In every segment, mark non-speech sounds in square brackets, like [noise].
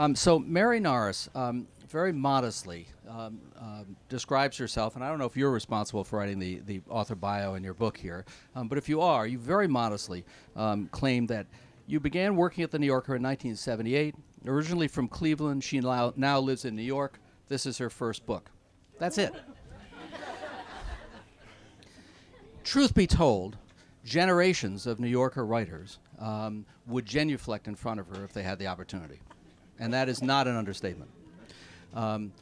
Um, so Mary Norris, um, very modestly, um, um, describes herself, and I don't know if you're responsible for writing the, the author bio in your book here, um, but if you are, you very modestly um, claim that you began working at the New Yorker in 1978. Originally from Cleveland, she now, now lives in New York. This is her first book. That's it. Truth be told, generations of New Yorker writers would genuflect in front of her if they had the opportunity. And that is not an understatement. Um,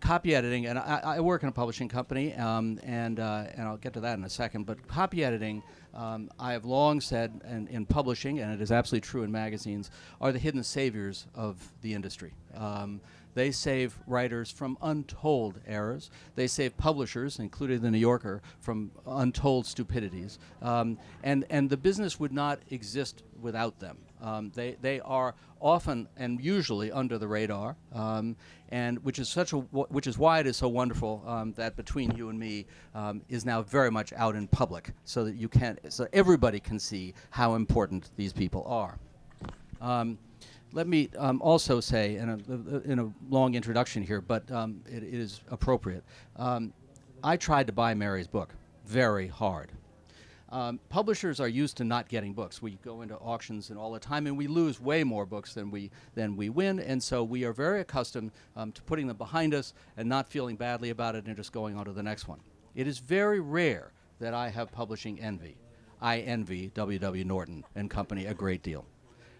copy editing, and I, I, work in a publishing company, um, and uh, and I'll get to that in a second. But copy editing, um, I have long said, in, in, publishing, and it is absolutely true in magazines, are the hidden saviors of the industry. Um, they save writers from untold errors. They save publishers, including the New Yorker, from untold stupidities. Um, and, and the business would not exist without them. Um, they, they are often and usually under the radar, um, and which is such a which is why it is so wonderful um, that between you and me um, is now very much out in public, so that you can so everybody can see how important these people are. Um, let me um, also say, in a, in a long introduction here, but it, it is appropriate. I tried to buy Mary's book very hard. Um, publishers are used to not getting books. We go into auctions and all the time, and we lose way more books than we than we win. And so we are very accustomed um, to putting them behind us and not feeling badly about it and just going on to the next one. It is very rare that I have publishing envy. I envy W.W. Norton and Company a great deal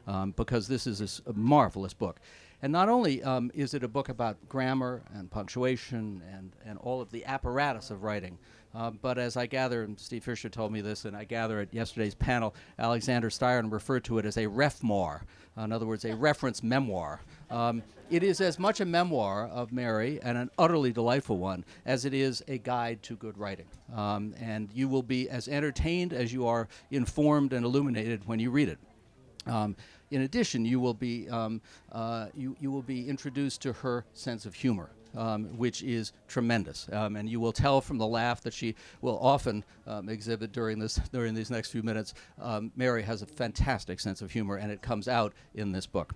um, because this is a, a, marvelous book. And not only um, is it a book about grammar and punctuation and, and all of the apparatus of writing, uh, but as I gather, and Steve Fisher told me this, and I gather at yesterday's panel, Alexandra Styron referred to it as a refmoir, in other words, a reference memoir. Um, it is as much a memoir of Mary, and an utterly delightful one, as it is a guide to good writing. Um, and you will be as entertained as you are informed and illuminated when you read it. Um, in addition, you will be um, uh, you, you will be introduced to her sense of humor. Um, which is tremendous, um, and you will tell from the laugh that she will often um, exhibit during this during these next few minutes. Um, Mary has a fantastic sense of humor, and it comes out in this book.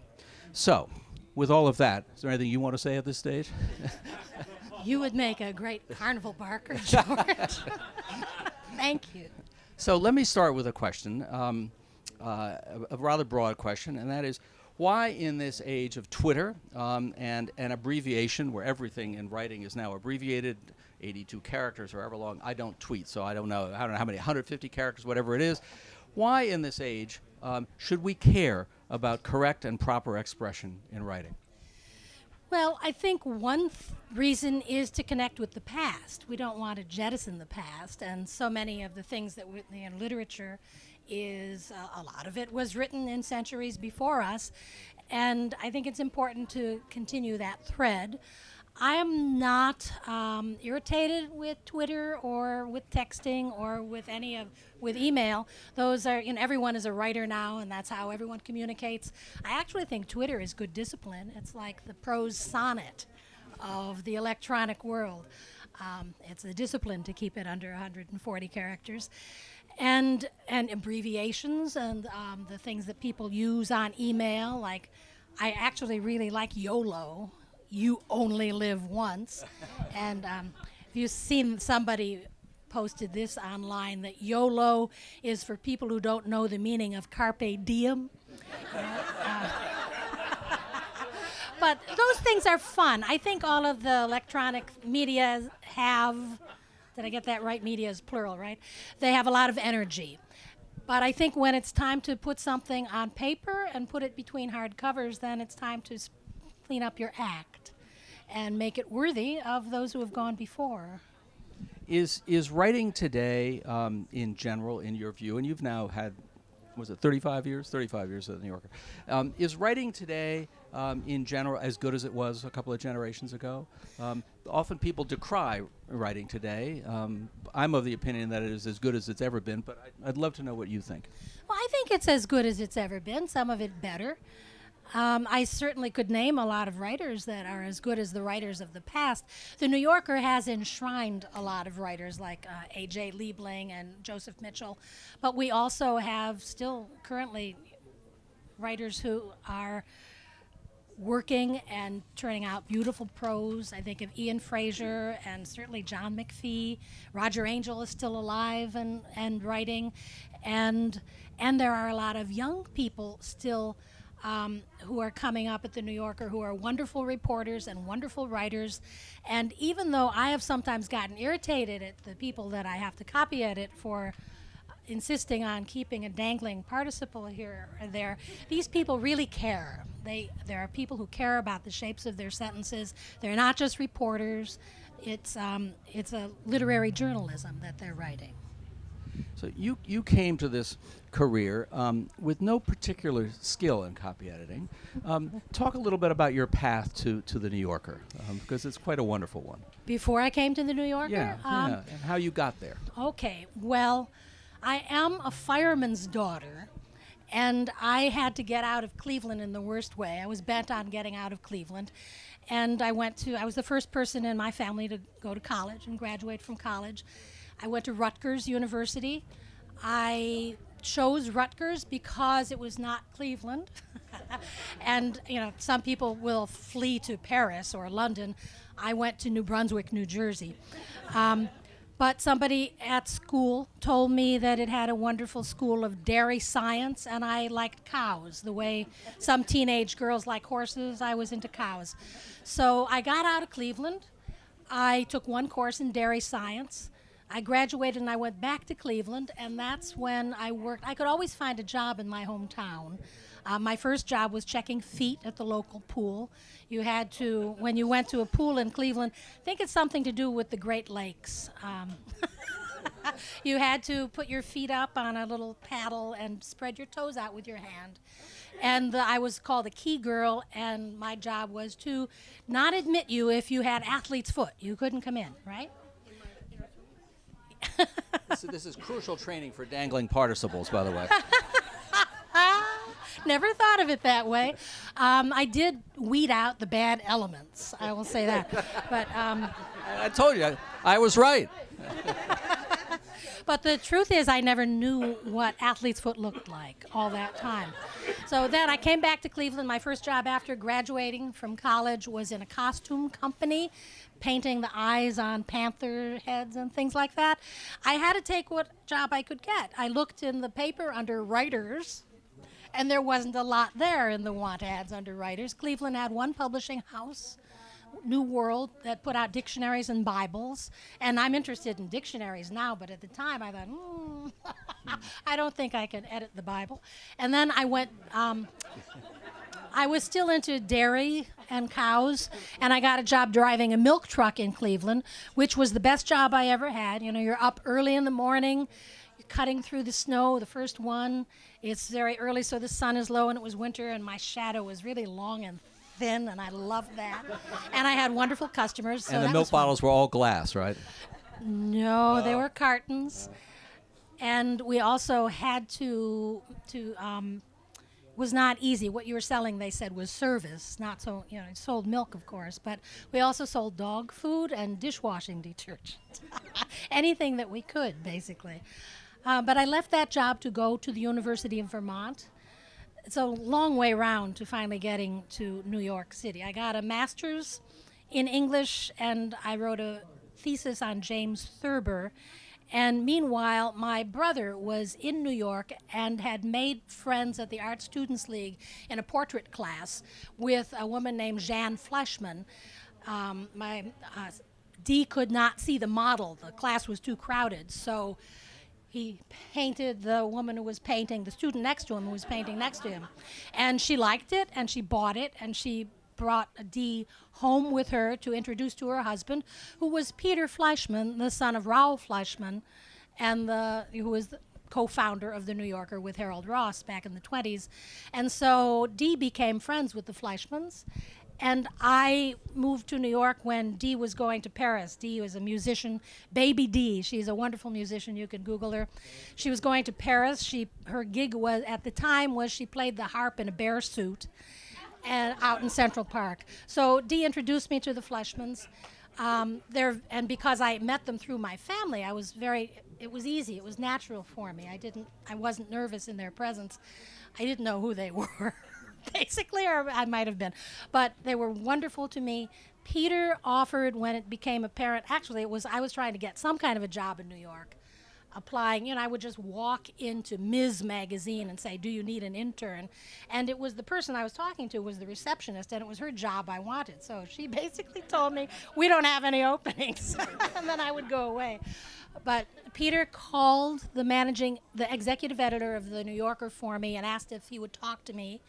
So, with all of that, is there anything you want to say at this stage? [laughs] you would make a great carnival barker, [laughs] George. [laughs] Thank you. So let me start with a question. Um, uh, a, a, rather broad question, and that is why, in this age of Twitter um, and an abbreviation where everything in writing is now abbreviated, 82 characters or however long, I don't tweet, so I don't know, I don't know how many, 150 characters, whatever it is. Why, in this age, um, should we care about correct and proper expression in writing? Well, I think one reason is to connect with the past. We don't want to jettison the past, and so many of the things that in literature is uh, a lot of it was written in centuries before us, and I think it's important to continue that thread. I am not um, irritated with Twitter or with texting or with any of with email. Those are you know everyone is a writer now, and that's how everyone communicates. I actually think Twitter is good discipline. It's like the prose sonnet of the electronic world. Um, it's a discipline to keep it under 140 characters and and abbreviations and um, the things that people use on email. Like, I actually really like YOLO. You only live once, [laughs] and um, if you've seen somebody posted this online that YOLO is for people who don't know the meaning of carpe diem. uh, [laughs] but those things are fun. I think all of the electronic media have did I get that right? Media is plural, right? They have a lot of energy. But I think when it's time to put something on paper and put it between hard covers, then it's time to clean up your act and make it worthy of those who have gone before. Is is writing today, um, in general, in your view, and you've now had, was it 35 years? 35 years at the New Yorker. Um, is writing today um, in general as good as it was a couple of generations ago. Um, often people decry writing today. Um, I'm of the opinion that it is as good as it's ever been, but I'd, I'd, love to know what you think. Well, I think it's as good as it's ever been, some of it better. Um, I certainly could name a lot of writers that are as good as the writers of the past. The New Yorker has enshrined a lot of writers like uh, A.J. Liebling and Joseph Mitchell, but we also have still currently writers who are working and turning out beautiful prose. I think of Ian Frazier and certainly John McPhee. Roger Angell is still alive and, and writing. And, and there are a lot of young people still um, who are coming up at the New Yorker who are wonderful reporters and wonderful writers. And even though I have sometimes gotten irritated at the people that I have to copy edit for insisting on keeping a dangling participle here or there, these people really care. They, there are people who care about the shapes of their sentences. They're not just reporters. It's, um, it's a literary journalism that they're writing. So you, you came to this career um, with no particular skill in copy editing. Um, talk a little bit about your path to, to the New Yorker, um, because it's quite a wonderful one. Before I came to the New Yorker? Yeah, Um, yeah, and how you got there. Okay, well, I am a fireman's daughter, and I had to get out of Cleveland in the worst way. I was bent on getting out of Cleveland, and I went to, I was the first person in my family to go to college and graduate from college. I went to Rutgers University. I chose Rutgers because it was not Cleveland. [laughs] and, you know, some people will flee to Paris or London. I went to New Brunswick, New Jersey. Um, but somebody at school told me that it had a wonderful school of dairy science, and I liked cows. The way some teenage girls like horses, I was into cows. So I got out of Cleveland. I took one course in dairy science. I graduated and I went back to Cleveland, and that's when I worked. I could always find a job in my hometown. Uh, my first job was checking feet at the local pool. You had to, when you went to a pool in Cleveland, I think it's something to do with the Great Lakes. Um, [laughs] you had to put your feet up on a little paddle and spread your toes out with your hand. And uh, I was called a key girl, and my job was to not admit you if you had athlete's foot. You couldn't come in, right? this, this is crucial training for dangling participles, by the way. [laughs] [laughs] Never thought of it that way. Um, I did weed out the bad elements. I will say that. But um, I told you, I, I was right. but the truth is, I never knew what athlete's foot looked like all that time. So then I came back to Cleveland. My first job after graduating from college was in a costume company, painting the eyes on panther heads and things like that. I had to take what job I could get. I looked in the paper under writers and there wasn't a lot there in the want ads under writers. Cleveland had one publishing house, New World, that put out dictionaries and Bibles, and I'm interested in dictionaries now, but at the time I thought, hmm, [laughs] I don't think I can edit the Bible. And then I went. Um, I was still into dairy and cows, and I got a job driving a milk truck in Cleveland, which was the best job I ever had. You know, you're up early in the morning, cutting through the snow, the first one. It's very early, so the sun is low, and it was winter, and my shadow was really long and thin, and I loved that. and I had wonderful customers. So and the milk bottles were all glass, right? No, they were cartons, and we also had to to um, was not easy. What you were selling, they said, was service, not so you know. It sold milk, of course, but we also sold dog food and dishwashing detergent, [laughs] anything that we could, basically. Uh, but I left that job to go to the University of Vermont. It's a long way round to finally getting to New York City. I got a master's in English, and I wrote a thesis on James Thurber. And meanwhile, my brother was in New York and had made friends at the Art Students League in a portrait class with a woman named Jeanne Fleischmann. Um, my uh, Dee could not see the model; the class was too crowded, so he painted the woman who was painting the student next to him who was painting next to him. And she liked it and she bought it and she brought Dee home with her to introduce to her husband who was peter fleischmann the son of raoul fleischmann and the who was the co-founder of the new yorker with harold ross back in the 20s and so Dee became friends with the fleischmanns and I moved to New York when Dee was going to Paris. Dee was a musician, Baby Dee. She's a wonderful musician. You can Google her. She was going to Paris. She her gig was at the time was she played the harp in a bear suit, and out in Central Park. So Dee introduced me to the Fleischmanns. Um, there and because I met them through my family, I was very. It was easy. It was natural for me. I didn't. I wasn't nervous in their presence. I didn't know who they [laughs] were [laughs] basically, or I might have been. But they were wonderful to me. Peter offered when it became apparent. Actually, it was I was trying to get some kind of a job in New York, applying. You know, I would just walk into Ms. Magazine and say, "Do you need an intern?" And it was the person I was talking to was the receptionist, and it was her job I wanted. So she [laughs] basically told me, "We don't have any openings," [laughs] and then I would go away. But Peter called the managing, the executive editor of the New Yorker for me and asked if he would talk to me.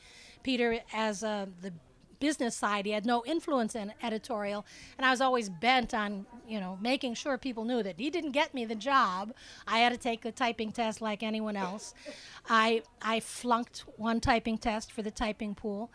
Peter, as uh, the business side, he had no influence in editorial, and I was always bent on, you know, making sure people knew that he didn't get me the job. I had to take the typing test like anyone else. I I flunked one typing test for the typing pool.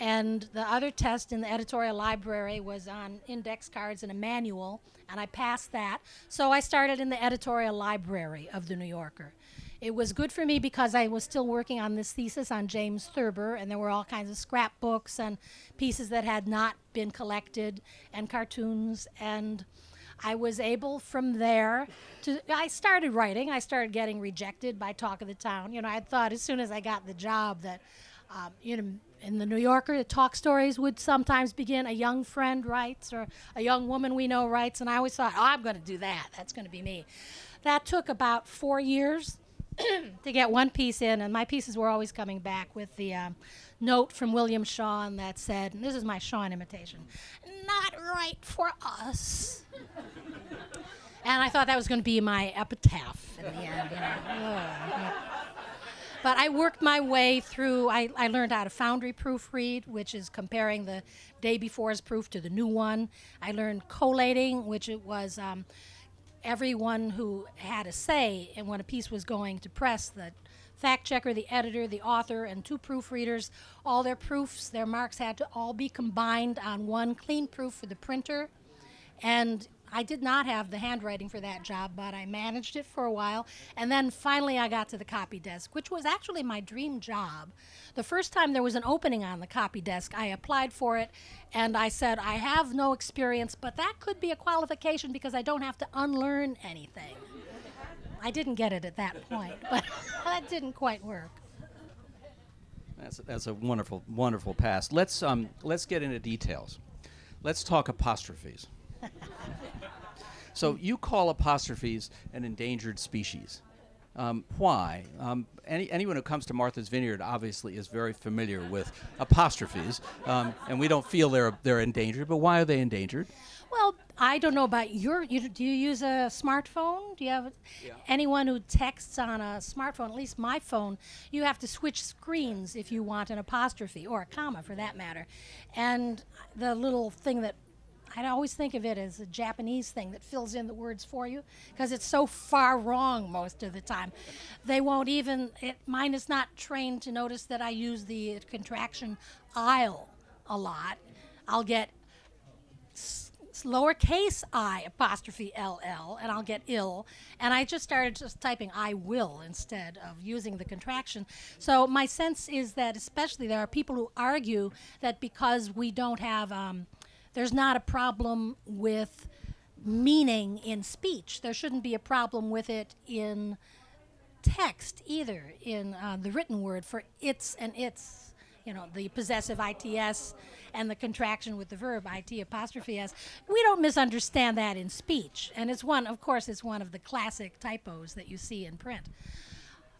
And the other test in the editorial library was on index cards and a manual, and I passed that. So I started in the editorial library of the New Yorker. It was good for me because I was still working on this thesis on James Thurber, and there were all kinds of scrapbooks and pieces that had not been collected, and cartoons. And I was able from there to. I started writing. I started getting rejected by Talk of the Town. You know, I thought as soon as I got the job that, um, you know, in the New Yorker, the talk stories would sometimes begin. A young friend writes, or a young woman we know writes, and I always thought, oh, I'm going to do that. That's going to be me. That took about four years [clears throat] to get one piece in, and my pieces were always coming back with the um, note from William Shawn that said, and this is my Shawn imitation, not right for us. and I thought that was going to be my epitaph in the end. You know. But I worked my way through, I, I learned how to foundry proofread, which is comparing the day before's proof to the new one. I learned collating, which it was um, everyone who had a say in when a piece was going to press, the fact checker, the editor, the author, and two proofreaders, all their proofs, their marks had to all be combined on one clean proof for the printer. And I did not have the handwriting for that job, but I managed it for a while. And then finally, I got to the copy desk, which was actually my dream job. The first time there was an opening on the copy desk, I applied for it and I said, I have no experience, but that could be a qualification because I don't have to unlearn anything. I didn't get it at that point, [laughs] but that didn't quite work. That's, that's a wonderful, wonderful past. Let's, um, let's get into details. Let's talk apostrophes. [laughs] So you call apostrophes an endangered species. Um, why? Um, any, anyone who comes to Martha's Vineyard obviously is very familiar with apostrophes, um, and we don't feel they're they're endangered. But why are they endangered? Well, I don't know about your. You, do you use a smartphone? Do you have Yeah. anyone who texts on a smartphone? At least my phone, you have to switch screens if you want an apostrophe or a comma for that matter, and the little thing that. I always think of it as a Japanese thing that fills in the words for you because it's so far wrong most of the time. They won't even, it, mine is not trained to notice that I use the contraction I'll a lot. I'll get lowercase i apostrophe ll and I'll get ill. And I just started just typing I will instead of using the contraction. So my sense is that, especially, there are people who argue that because we don't have, um, there's not a problem with meaning in speech, there shouldn't be a problem with it in text either in uh, the written word for it's and its you know the possessive its and the contraction with the verb it apostrophe s. We don't misunderstand that in speech. And it's one of course it's one of the classic typos that you see in print.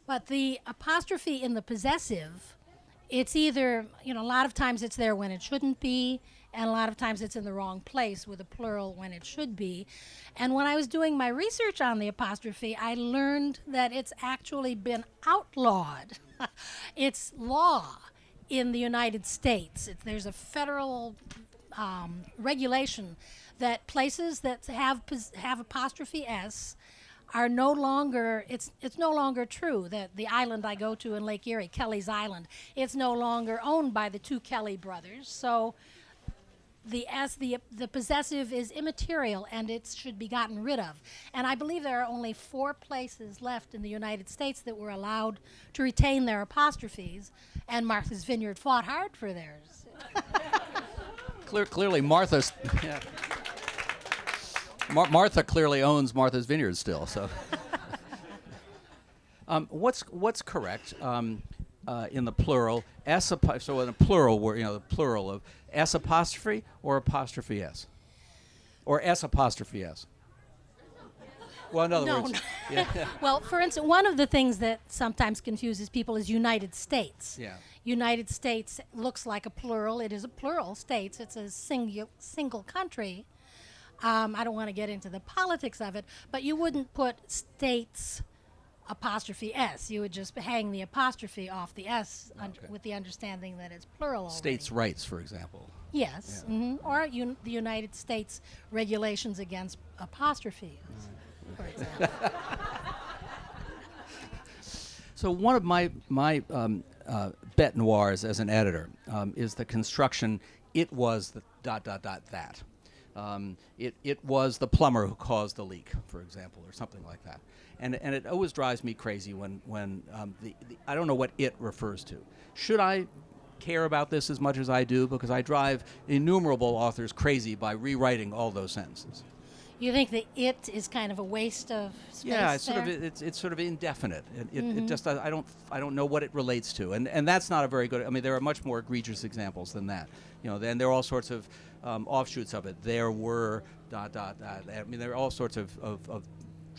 But the apostrophe in the possessive it's either you know a lot of times it's there when it shouldn't be and a lot of times it's in the wrong place with a plural when it should be. And when i was doing my research on the apostrophe i learned that it's actually been outlawed. [laughs] It's law in the united states. It, there's a federal um, regulation that places that have have apostrophe s are no longer it's it's no longer true that the island I go to in Lake Erie, Kelly's Island, it's no longer owned by the two Kelly brothers. So the as the the possessive is immaterial and it should be gotten rid of. And I believe there are only four places left in the United States that were allowed to retain their apostrophes, and Martha's Vineyard fought hard for theirs. Clear, clearly, Martha's. Yeah. Mar- Martha clearly owns Martha's Vineyard still. So, [laughs] um, what's what's correct? Um, uh, in the plural, s apo- so in a plural word, you know, the plural of s apostrophe or apostrophe s, or s apostrophe s. Well, in other No, words, no. yeah, [laughs] Well, for instance, one of the things that sometimes confuses people is United States. yeah. United States looks like a plural. It is a plural states. It's a single single country. Um, I don't want to get into the politics of it, but you wouldn't put states apostrophe s. You would just hang the apostrophe off the s un- Okay. with the understanding that it's plural. already. States' rights, for example. Yes, hmm or un- the United States regulations against apostrophes, for example. [laughs] So one of my my um, uh, bêtes noires as an editor um, is the construction. It was the dot dot dot that. Um, it it was the plumber who caused the leak, for example, or something like that. And and it always drives me crazy when when um, the, the I don't know what it refers to. Should I care about this as much as I do because I drive innumerable authors crazy by rewriting all those sentences. You think that it is kind of a waste of space Yeah, it's sort of there? Mm-hmm. it's, it's sort of indefinite. It, it, it just I I don't I don't know what it relates to, and and that's not a very good. I mean, there are much more egregious examples than that. You know, then there are all sorts of um, offshoots of it. There were dot dot dot. I mean, there are all sorts of, of, of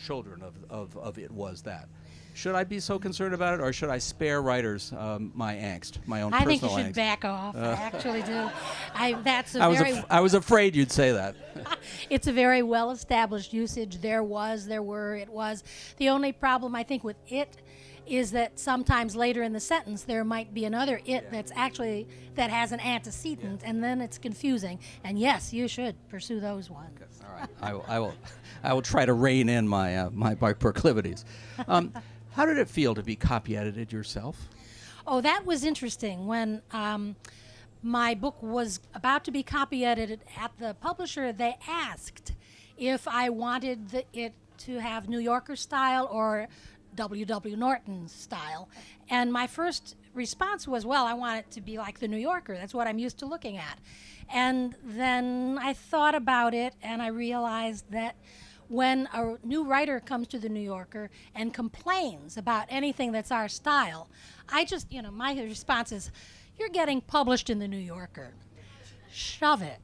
children of, of of it was that. Should I be so concerned about it, or should I spare writers um, my angst, my own I think personal you should angst? back off. I actually do. I that's a I was very af- I was afraid you'd say that. [laughs] it's a very well established usage. There was, there were, it was. The only problem I think with it is that sometimes later in the sentence there might be another it that's actually that has an antecedent and then it's confusing. And yes, you should pursue those ones. All right, I will. I will, I will try to rein in my uh, my my proclivities. Um, [laughs] how did it feel to be copy edited yourself? Oh, that was interesting. When um, my book was about to be copy edited at the publisher, they asked if I wanted the, it to have New Yorker style or W.W. Norton style. And my first response was, well, I want it to be like the New Yorker. That's what I'm used to looking at. And then I thought about it and I realized that when a new writer comes to the New Yorker and complains about anything that's our style, I just, you know, my response is, you're getting published in the New Yorker. Shove it.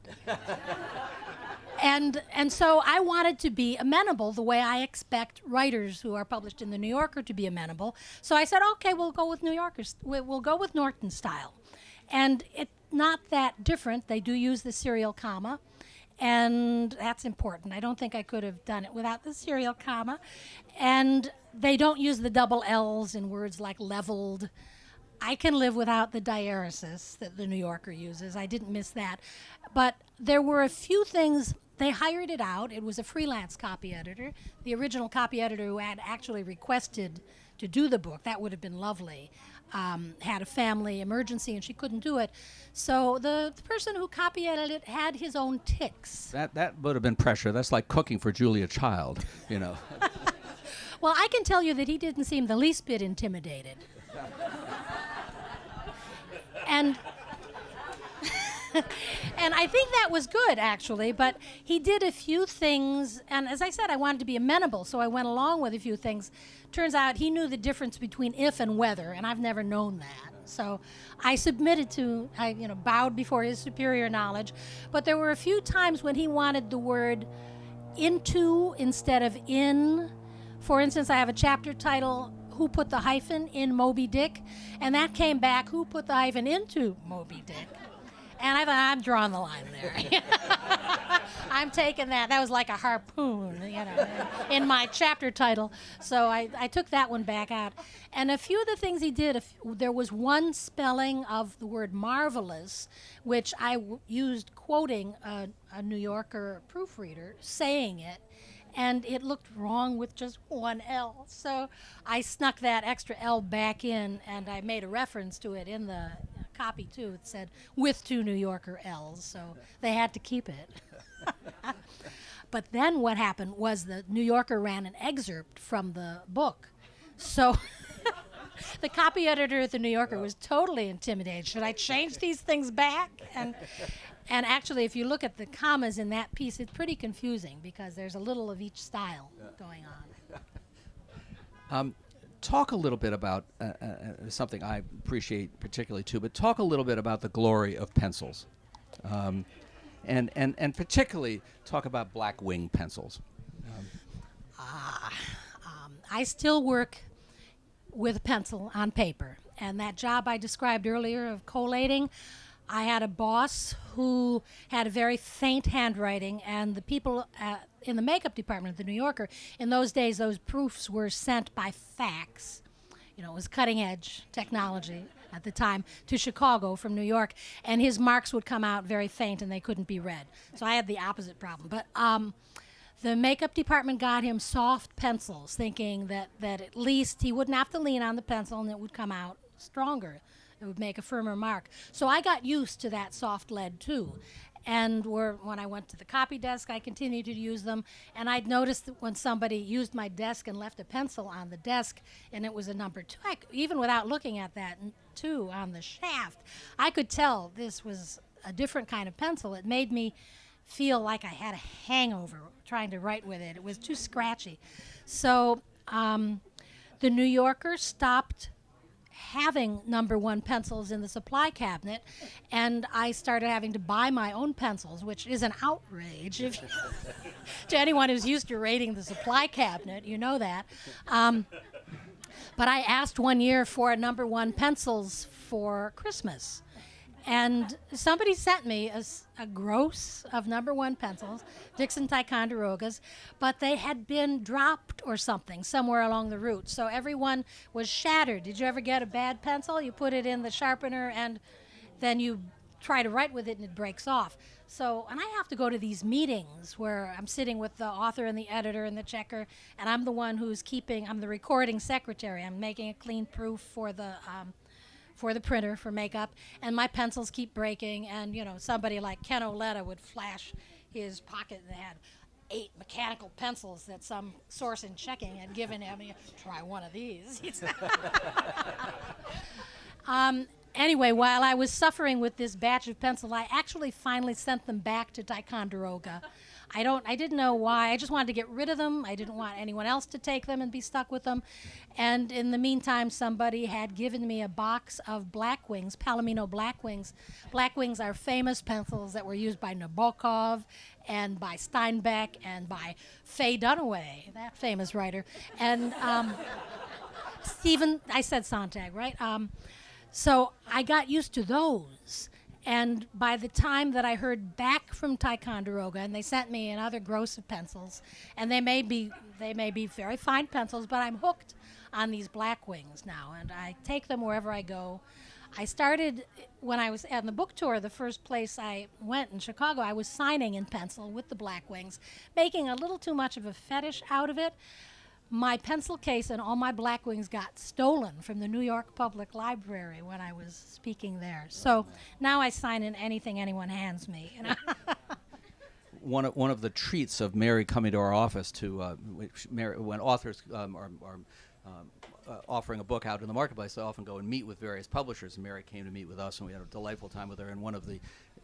and and so I wanted to be amenable the way I expect writers who are published in the New Yorker to be amenable. So I said, okay, we'll go with New Yorkers. we- We'll go with Norton style, and it's not that different. They do use the serial comma, and that's important. I don't think I could have done it without the serial comma, and they don't use the double L's in words like leveled. I can live without the diaeresis that the New Yorker uses. I didn't miss that. But there were a few things. They hired it out. It was a freelance copy editor. The original copy editor who had actually requested to do the book, that would have been lovely, um, had a family emergency and she couldn't do it. So the, the person who copy edited it had his own ticks. That that would have been pressure. That's like cooking for Julia Child, you know. [laughs] Well, I can tell you that he didn't seem the least bit intimidated. And and I think that was good actually, but he did a few things and as I said I wanted to be amenable, so I went along with a few things. Turns out he knew the difference between if and whether, and I've never known that. So I submitted to I you know bowed before his superior knowledge, but there were a few times when he wanted the word into instead of in. For instance, I have a chapter title, Who Put the Hyphen in Moby Dick? And that came back, Who Put the Hyphen into Moby Dick? And I thought, I'm drawing the line there. [laughs] I'm taking that. That was like a harpoon, you know, in my chapter title. So I, I took that one back out. And a few of the things he did, if, there was one spelling of the word marvelous, which I w- used quoting a, a New Yorker proofreader saying it and it looked wrong with just one L. So I snuck that extra L back in, and I made a reference to it in the copy too. It said with two New Yorker L's, so they had to keep it. [laughs] but then what happened was the New Yorker ran an excerpt from the book, so. [laughs] the copy editor at the New Yorker was totally intimidated. Should I change these things back? And and actually, if you look at the commas in that piece, it's pretty confusing because there's a little of each style going on. [laughs] talk a little bit about uh, uh, uh, something I appreciate particularly too, but talk a little bit about the glory of pencils. Um, and, and, and particularly talk about Blackwing pencils. I still work with pencil on paper. And that job I described earlier of collating, I had a boss who had a very faint handwriting, and the people at, in the makeup department of the New Yorker, in those days, those proofs were sent by fax. You know, it was cutting edge technology at the time to Chicago from New York, and his marks would come out very faint and they couldn't be read. So I had the opposite problem. But um, the makeup department got him soft pencils, thinking that, that at least he wouldn't have to lean on the pencil and it would come out stronger. It would make a firmer mark. So I got used to that soft lead too. And were, when I went to the copy desk, I continued to use them. And I'd noticed that when somebody used my desk and left a pencil on the desk, and it was a number two, I, even without looking at that two on the shaft, I could tell this was a different kind of pencil. It made me feel like I had a hangover trying to write with it. It was too scratchy. So um, the New Yorker stopped having number one pencils in the supply cabinet, and I started having to buy my own pencils, which is an outrage. If, [laughs] to anyone who's used to raiding the supply cabinet, you know that. Um, but I asked one year for number one pencils for Christmas. And somebody sent me a, a, gross of number one pencils, Dixon Ticonderogas, but they had been dropped or something somewhere along the route. So everyone was shattered. Did you ever get a bad pencil? You put it in the sharpener and then you try to write with it and it breaks off. So, and I have to go to these meetings where I'm sitting with the author and the editor and the checker, and I'm the one who's keeping, I'm the recording secretary. I'm making a clean proof for the um, for the printer for makeup, and my pencils keep breaking. And you know, somebody like Ken Auletta would flash his pocket and had eight mechanical pencils that some source in checking had given him. Try one of these. [laughs] um, anyway, while I was suffering with this batch of pencils, I actually finally sent them back to Ticonderoga. I don't I didn't know why. I just wanted to get rid of them. I didn't want anyone else to take them and be stuck with them. And in the meantime, somebody had given me a box of Blackwings, Palomino Blackwings. Black Wings are famous pencils that were used by Nabokov and by Steinbeck and by Faye Dunaway, that famous writer. And um, Stephen, I said Sontag, right? Um, so I got used to those. And by the time that I heard back from Ticonderoga, and they sent me another gross of pencils, and they may be they may be very fine pencils, but I'm hooked on these Blackwings now, and I take them wherever I go. I started when I was on the book tour. The first place I went in Chicago, I was signing in pencil with the Blackwings, making a little too much of a fetish out of it my pencil case and all my Blackwings got stolen from the New York Public Library when I was speaking there. So now I sign in anything anyone hands me. You [laughs] know? one of, one of the treats of Mary coming to our office to uh, Mary, when authors um, are, are um, uh, offering a book out in the marketplace, I often go and meet with various publishers. And Mary came to meet with us, and we had a delightful time with her. And one of the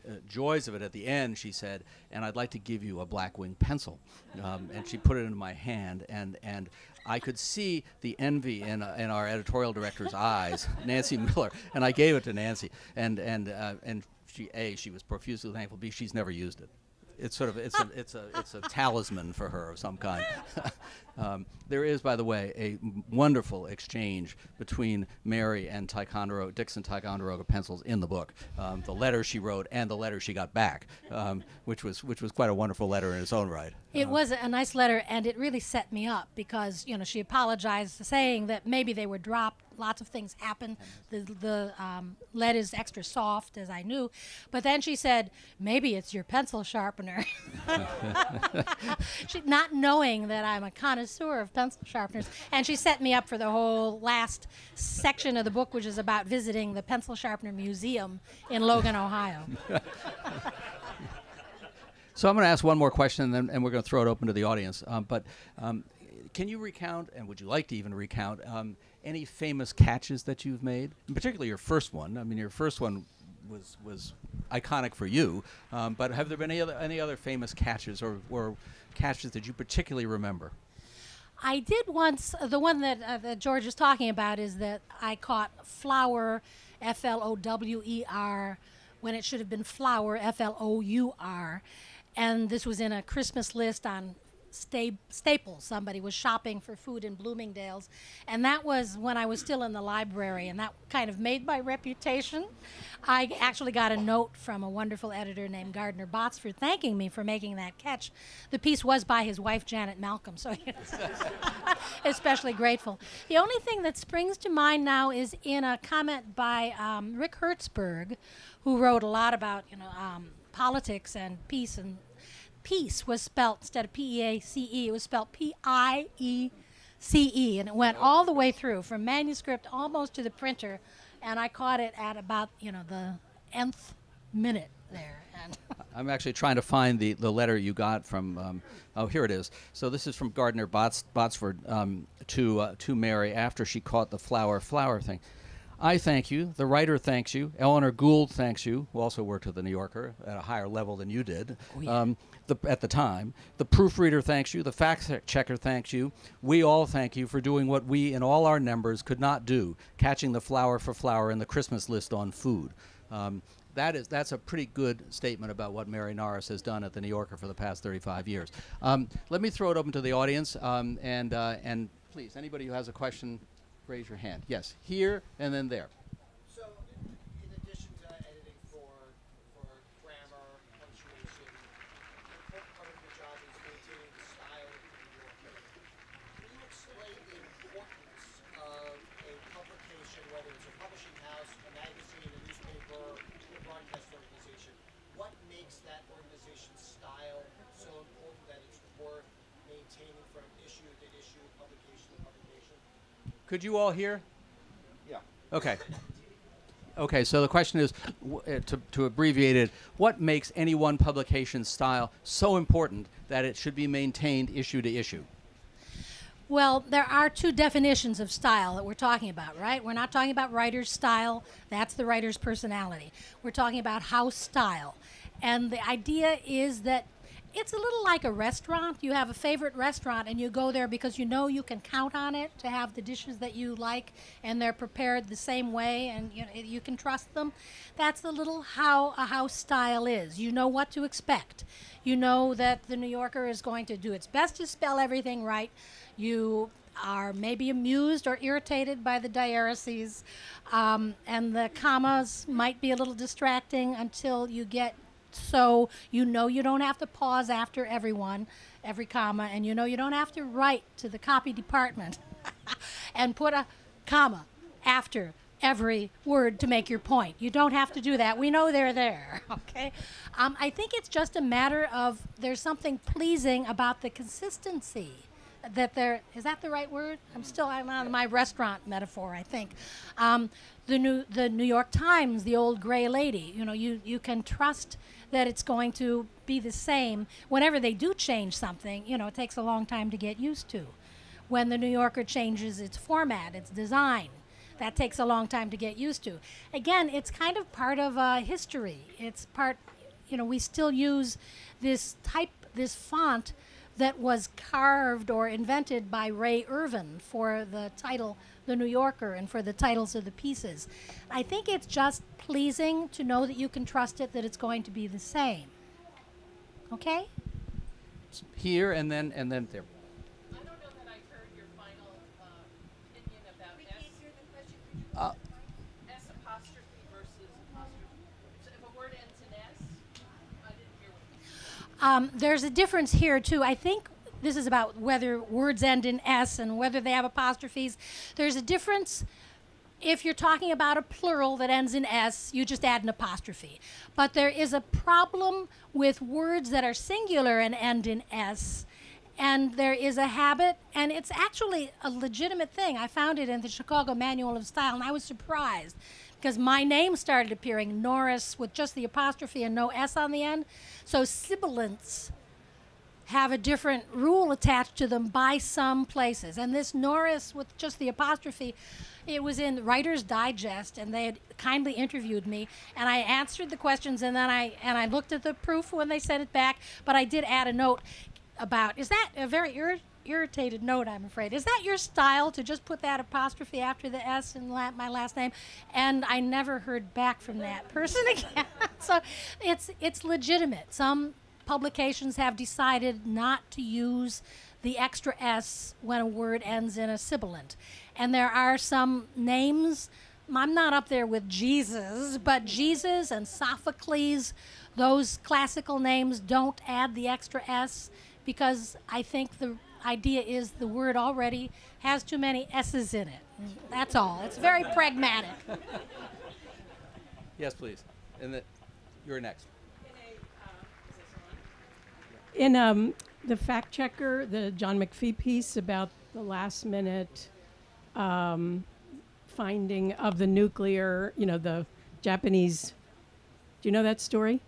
uh, joys of it at the end, she said, "And I'd like to give you a Blackwing pencil," um, and she put it in my hand, and and I could see the envy in, uh, in our editorial director's [laughs] eyes, Nancy Miller, and I gave it to Nancy, and and uh, and she a she was profusely thankful. B she's never used it it's sort of it's a it's a it's a talisman for her of some kind. [laughs] um, there is, by the way, a wonderful exchange between Mary and Ticonderoga, Dixon Ticonderoga pencils in the book. Um, the letter she wrote and the letter she got back, um, which was which was quite a wonderful letter in its own right. It uh, was a nice letter, and it really set me up because you know she apologized, saying that maybe they were dropped lots of things happen. The, the um, lead is extra soft, as I knew. But then she said, maybe it's your pencil sharpener. [laughs] she, not knowing that I'm a connoisseur of pencil sharpeners. And she set me up for the whole last section of the book, which is about visiting the Pencil Sharpener Museum in Logan, Ohio. So I'm going to ask one more question, and then and we're going to throw it open to the audience. Um, but um, can you recount, and would you like to even recount, um, any famous catches that you've made, and particularly your first one? I mean, your first one was was iconic for you, um, but have there been any other any other famous catches or, or catches that you particularly remember? I did once. uh, The one that, uh, that George is talking about is that I caught flower, F L O W E R, when it should have been flower, F L O U R, and this was in a Christmas list on sta- Staples. Somebody was shopping for food in Bloomingdale's, and that was when I was still in the library, and that kind of made my reputation. I actually got a note from a wonderful editor named Gardner Botsford thanking me for making that catch. The piece was by his wife Janet Malcolm, so [laughs] especially grateful. The only thing that springs to mind now is in a comment by um, Rick Hertzberg, who wrote a lot about you know um, politics and peace and peace was spelt instead of P E A C E, it was spelt P I E C E, and it went all the way through from manuscript almost to the printer, and I caught it at about you know the nth minute there. [laughs] I'm actually trying to find the, the letter you got from. Um, oh, here it is. So this is from Gardner Bots, Botsford um, to uh, to Mary after she caught the flower flower thing. I thank you. The writer thanks you. Eleanor Gould thanks you, who also worked at the New Yorker at a higher level than you did um, the, at the time. The proofreader thanks you. The fact checker thanks you. We all thank you for doing what we in all our numbers could not do, catching the flower for flower in the Christmas list on food. Um, that is that's a pretty good statement about what Mary Norris has done at the New Yorker for the past 35 years. Um, let me throw it open to the audience, um, and uh, and please, anybody who has a question, raise your hand. Yes, here and then there. So, in addition to editing for for grammar, punctuation, important part of your job is maintaining the style of the New Yorker. Can you explain the importance of a publication, whether it's a publishing house, a magazine, a newspaper, a broadcast organization? What makes that organization's style so important that it's worth maintaining from issue to issue, publication to publication? Could you all hear? Yeah. Okay. Okay, so the question is, uh, to, to abbreviate it, what makes any one publication's style so important that it should be maintained issue to issue? Well, there are two definitions of style that we're talking about, right? We're not talking about writer's style, that's the writer's personality. We're talking about house style. And the idea is that it's a little like a restaurant. You have a favorite restaurant and you go there because you know you can count on it to have the dishes that you like and they're prepared the same way and you, know, you can trust them. That's a little how a house style is. You know what to expect. You know that the New Yorker is going to do its best to spell everything right. You are maybe amused or irritated by the diaereses, um, and the commas might be a little distracting until you get so you know you don't have to pause after everyone, every comma, and you know you don't have to write to the copy department [laughs] and put a comma after every word to make your point. You don't have to do that. We know they're there. [laughs] Okay. Um, I think it's just a matter of there's something pleasing about the consistency that there is that the right word? I'm still I'm on my restaurant metaphor. I think um, the new the New York Times, the old gray lady. You know, you you can trust that it's going to be the same whenever they do change something. You know, it takes a long time to get used to. When the New Yorker changes its format, its design, that takes a long time to get used to. Again, it's kind of part of uh, history. It's part, you know, we still use this type, this font that was carved or invented by Rea Irvin for the title The New Yorker and for the titles of the pieces. I think it's just pleasing to know that you can trust it, that it's going to be the same. Okay? Here and then and then there. I don't know that I heard your final uh, opinion about S, Uh, S apostrophe versus apostrophe. So if a word ends in S, I didn't hear what you Um, there's a difference here too. I think this is about whether words end in s and whether they have apostrophes. There's a difference. If you're talking about a plural that ends in s, you just add an apostrophe. But there is a problem with words that are singular and end in s. And there is a habit, and it's actually a legitimate thing. I found it in the Chicago Manual of Style, and I was surprised because my name started appearing Norris with just the apostrophe and no S on the end. So sibilants have a different rule attached to them by some places. And this Norris with just the apostrophe, it was in Writer's Digest, and they had kindly interviewed me, and I answered the questions, and then I and I looked at the proof when they sent it back. But I did add a note about is that a very ir- irritated note, I'm afraid. Is that your style to just put that apostrophe after the S in la- my last name? And I never heard back from that person [laughs] again. so it's it's legitimate. Some publications have decided not to use the extra S when a word ends in a sibilant. And there are some names, I'm not up there with Jesus, but Jesus and Sophocles, those classical names don't add the extra S because I think the idea is the word already has too many S's in it. That's all. It's very pragmatic. Yes, please. And the, you're next. In um, the fact checker, the John McPhee piece about the last minute um, finding of the nuclear, you know, the Japanese. Do you know that story?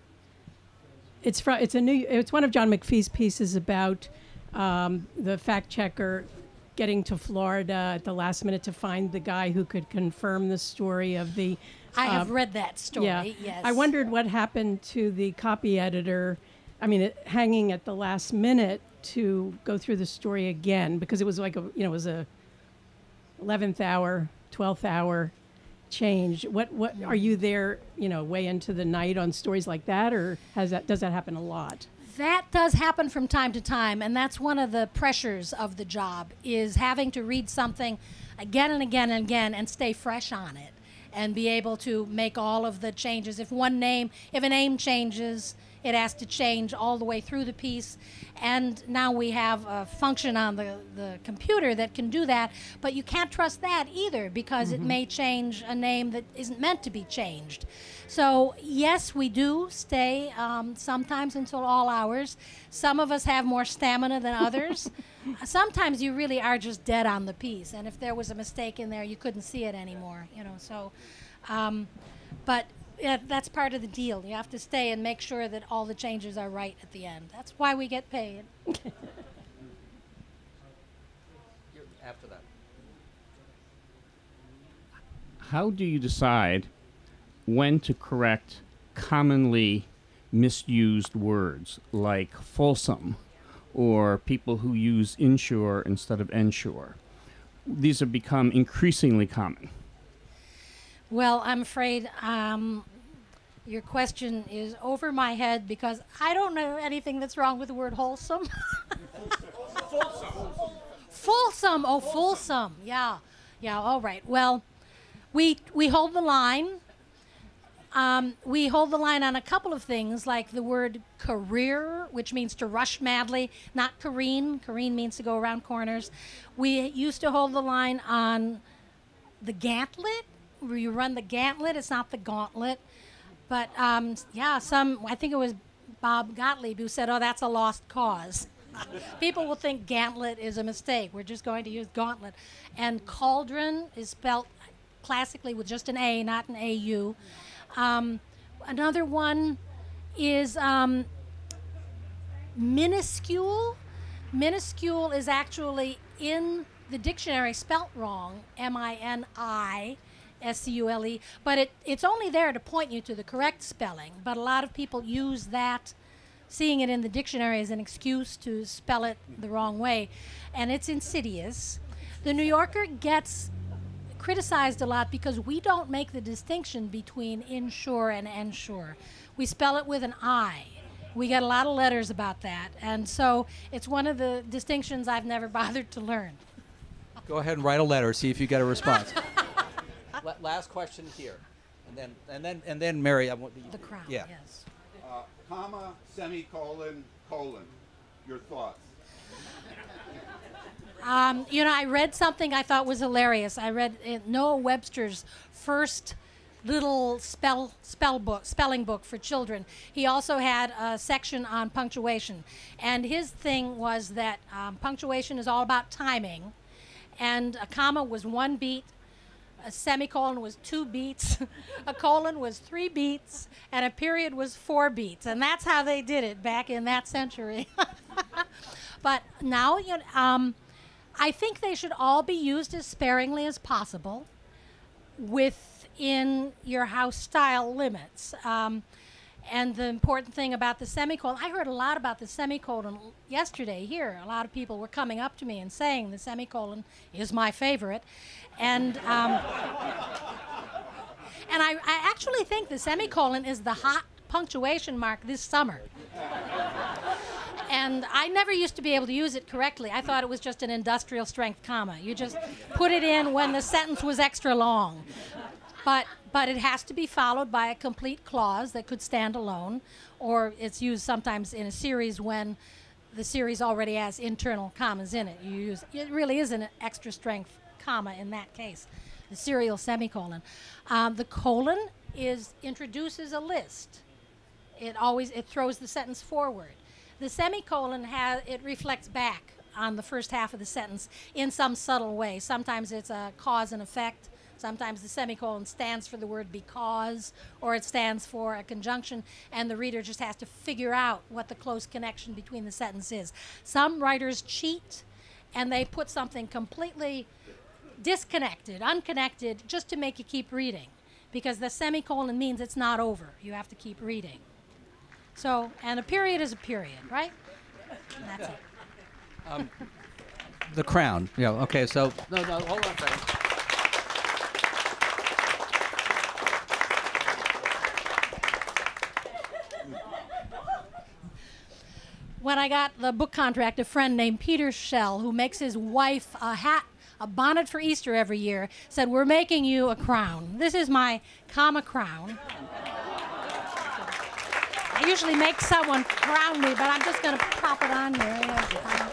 It's from. It's a new. It's one of John McPhee's pieces about um, the fact checker getting to Florida at the last minute to find the guy who could confirm the story of the. I have um, read that story. yeah. Yes. I wondered what happened to the copy editor. I mean, it, hanging at the last minute to go through the story again because it was like a you know it was a eleventh hour, twelfth hour change. What what are you there? You know, way into the night on stories like that, or has that does that happen a lot? That does happen from time to time, and that's one of the pressures of the job is having to read something again and again and again and stay fresh on it and be able to make all of the changes. If one name, if a name changes, it has to change all the way through the piece. And now we have a function on the, the computer that can do that, but you can't trust that either because it may change a name that isn't meant to be changed. So, yes, we do stay um, sometimes until all hours. Some of us have more stamina than others. [laughs] sometimes you really are just dead on the piece, and if there was a mistake in there, you couldn't see it anymore, you know. So, um, but yeah, that's part of the deal. You have to stay and make sure that all the changes are right at the end. That's why we get paid. [laughs] After that. how do you decide when to correct commonly misused words like fulsome or people who use insure instead of ensure? These have become increasingly common. Well, I'm afraid um, your question is over my head because I don't know anything that's wrong with the word wholesome. Fulsome. Oh, fulsome. Yeah. Yeah. All right. Well, we we hold the line. Um, we hold the line on a couple of things, like the word career, which means to rush madly, not careen. Careen means to go around corners. We used to hold the line on the gantlet, you run the gantlet. It's not the gauntlet. But um, yeah, some, I think it was Bob Gottlieb who said, oh, that's a lost cause. [laughs] People will think gantlet is a mistake. We're just going to use gauntlet. And cauldron is spelled classically with just an A, not an AU. Um, another one is um, minuscule. Minuscule is actually in the dictionary spelt wrong, M I N I S C U L E, but it, it's only there to point you to the correct spelling. But a lot of people use that, seeing it in the dictionary as an excuse to spell it the wrong way, and it's insidious. The New Yorker gets criticized a lot because we don't make the distinction between insure and ensure. We spell it with an I. We get a lot of letters about that, and so it's one of the distinctions I've never [laughs] bothered to learn. Go ahead and write a letter. See if you get a response. [laughs] La- last question here, and then and then and then Mary. I want The crown, Yeah. yes. Uh, comma, semicolon, colon. Your thoughts? [laughs] Um, you know, I read something I thought was hilarious. I read uh, Noah Webster's first little spell spell book spelling book for children. He also had a section on punctuation, and his thing was that um, punctuation is all about timing, and a comma was one beat. A semicolon was two beats, [laughs] a colon was three beats, and a period was four beats. And that's how they did it back in that century. [laughs] but now, you know, um, I think they should all be used as sparingly as possible within your house style limits. Um, And the important thing about the semicolon, I heard a lot about the semicolon yesterday here. A lot of people were coming up to me and saying the semicolon is my favorite. And, um, and I, I actually think the semicolon is the hot punctuation mark this summer. And I never used to be able to use it correctly. I thought it was just an industrial strength comma. You just put it in when the sentence was extra long. But but it has to be followed by a complete clause that could stand alone, or it's used sometimes in a series when the series already has internal commas in it. You use it really is an extra strength comma in that case, the serial semicolon. Um, the colon is introduces a list. It always it throws the sentence forward. The semicolon has it reflects back on the first half of the sentence in some subtle way. Sometimes it's a cause and effect. Sometimes the semicolon stands for the word because, or it stands for a conjunction, and the reader just has to figure out what the close connection between the sentence is. Some writers cheat and they put something completely disconnected, unconnected, just to make you keep reading. Because the semicolon means it's not over. You have to keep reading. So, and a period is a period, right? And that's it. Um, the crown. Yeah. Okay. So no, no. Hold on when I got the book contract, a friend named Peter Shell, who makes his wife a hat, a bonnet for Easter every year, said, "We're making you a crown. This is my comma crown." I usually make someone crown me, but I'm just going to pop it on here. Here's the crown.